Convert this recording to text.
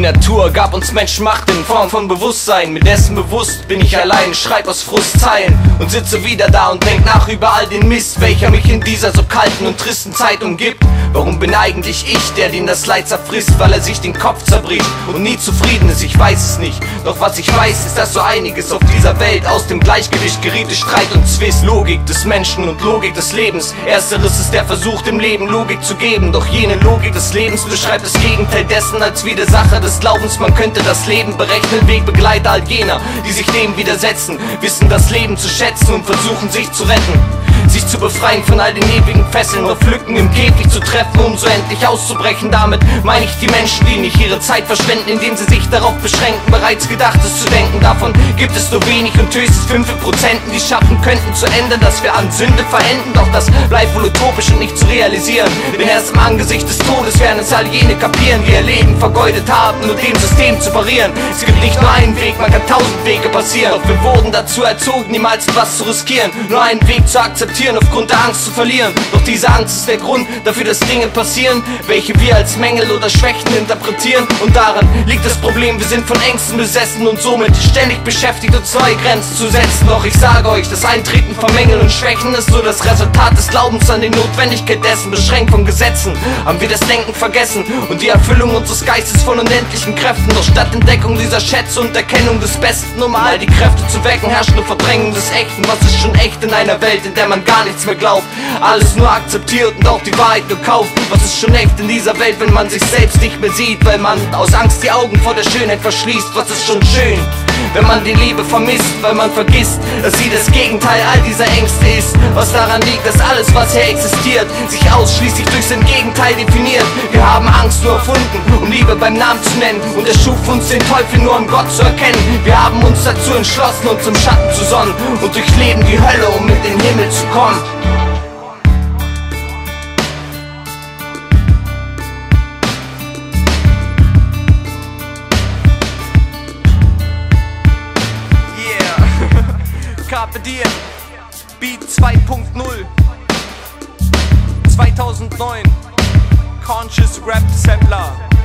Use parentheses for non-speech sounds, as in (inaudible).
Natur gab uns Menschen Macht in Form von Bewusstsein. Mit dessen bewusst bin ich allein, schreib aus Frust Zeilen und sitze wieder da und denk nach über all den Mist, welcher mich in dieser so kalten und tristen Zeit umgibt. Warum bin eigentlich ich, der den das Leid zerfrisst, weil er sich den Kopf zerbricht und nie zufrieden ist? Ich weiß es nicht. Doch was ich weiß, ist, dass so einiges auf dieser Welt aus dem Gleichgewicht geriet, Streit und Zwist. Logik des Menschen und Logik des Lebens. Ersteres ist der Versuch, dem Leben Logik zu geben. Doch jene Logik des Lebens beschreibt das Gegenteil dessen als Widersacher des Glaubens. Man könnte das Leben berechnen, Wegbegleiter all jener, die sich dem widersetzen, wissen das Leben zu schätzen und versuchen sich zu retten zu befreien von all den ewigen Fesseln oder Pflücken im Käfig zu treffen, um so endlich auszubrechen. Damit meine ich die Menschen, die nicht ihre Zeit verschwenden, indem sie sich darauf beschränken, bereits Gedachtes zu denken. Davon gibt es nur wenig und höchstens 5 Prozenten, die schaffen könnten zu ändern, dass wir an Sünde verenden. Doch das bleibt wohl utopisch und nicht zu realisieren. Denn erst im Angesicht des Todes werden es all jene kapieren, die ihr Leben vergeudet haben, nur dem System zu parieren. Es gibt nicht nur einen Weg, man kann tausend Wege passieren. Doch wir wurden dazu erzogen, niemals etwas zu riskieren, nur einen Weg zu akzeptieren aufgrund der Angst zu verlieren. Doch diese Angst ist der Grund dafür, dass Dinge passieren, welche wir als Mängel oder Schwächen interpretieren. Und daran liegt das Problem, wir sind von Ängsten besessen und somit ständig beschäftigt, uns neue Grenzen zu setzen. Doch ich sage euch, das Eintreten von Mängeln und Schwächen ist nur das Resultat des Glaubens an die Notwendigkeit dessen, beschränkt von Gesetzen. Haben wir das Denken vergessen und die Erfüllung unseres Geistes von unendlichen Kräften. Doch statt Entdeckung dieser Schätze und Erkennung des Besten, um all die Kräfte zu wecken, herrscht nur Verdrängung des Echten. Was ist schon echt in einer Welt, in der man gar gar nichts mehr glaubt. Alles nur akzeptiert und auch die Wahrheit nur kauft. Was ist schon echt in dieser Welt, wenn man sich selbst nicht mehr sieht? Weil man aus Angst die Augen vor der Schönheit verschließt. Was ist schon schön? Wenn man die Liebe vermisst, weil man vergisst, dass sie das Gegenteil all dieser Ängste ist. Was daran liegt, dass alles, was hier existiert, sich ausschließlich durch sein Gegenteil definiert. Wir haben Angst nur erfunden, um Liebe beim Namen zu nennen. Und er schuf uns den Teufel nur, um Gott zu erkennen. Wir haben uns dazu entschlossen, uns im Schatten zu sonnen und durchleben die Hölle, um in Himmel zu kommen. Yeah. (laughs) Carpe Diem. Beat 2.0. 2009. Conscious Rap Sampler.